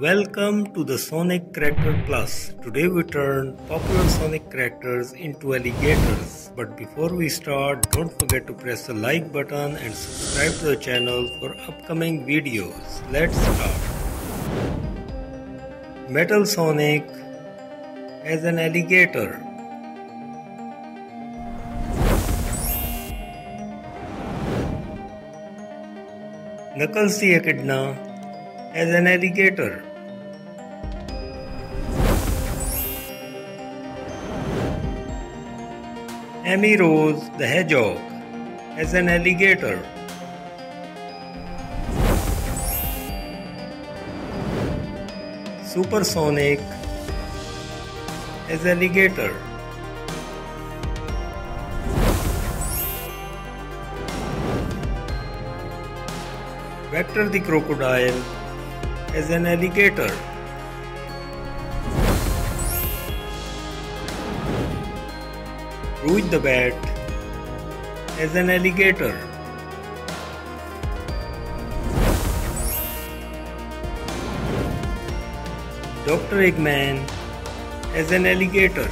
Welcome to the Sonic Character Plus. Today we turn popular Sonic characters into alligators. But before we start, don't forget to press the like button and subscribe to the channel for upcoming videos. Let's start. Metal Sonic as an alligator. Knuckles the Echidna as an alligator. Amy Rose the Hedgehog as an alligator. Super Sonic as alligator. Vector the crocodile as an alligator. Rouge the bat as an alligator. Dr. Eggman as an alligator.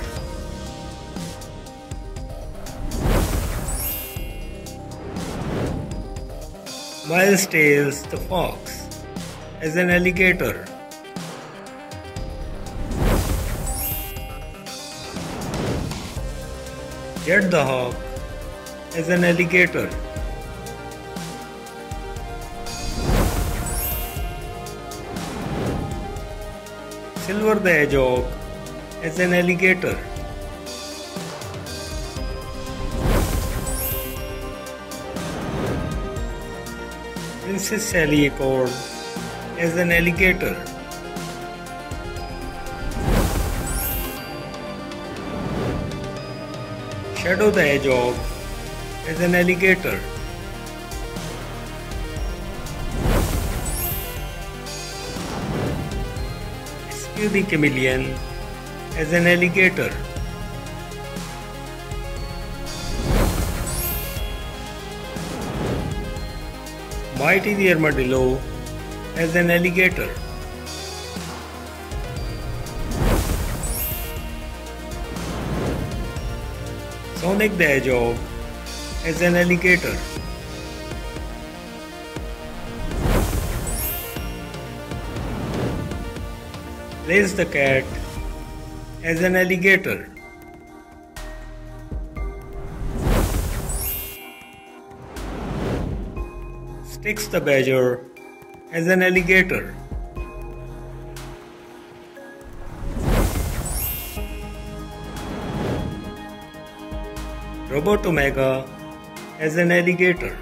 Miles Tails the fox as an alligator. Jet the hawk as an alligator. Silver the hedgehog as an alligator. Princess Sally Accord as an alligator. Shadow the Hedgehog as an alligator. Rescue the Chameleon as an alligator. Mighty the Armadillo as an alligator. Sonic the Hedgehog as an alligator. Blaze the cat as an alligator. Sticks the badger as an alligator. Robot Omega as an alligator.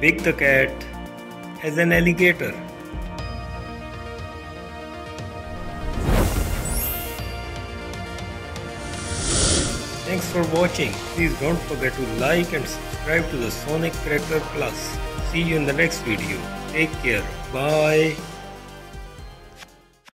Big the cat as an alligator. Thanks for watching. Please don't forget to like and subscribe to the Sonic Character Plus. See you in the next video. Take care. Bye.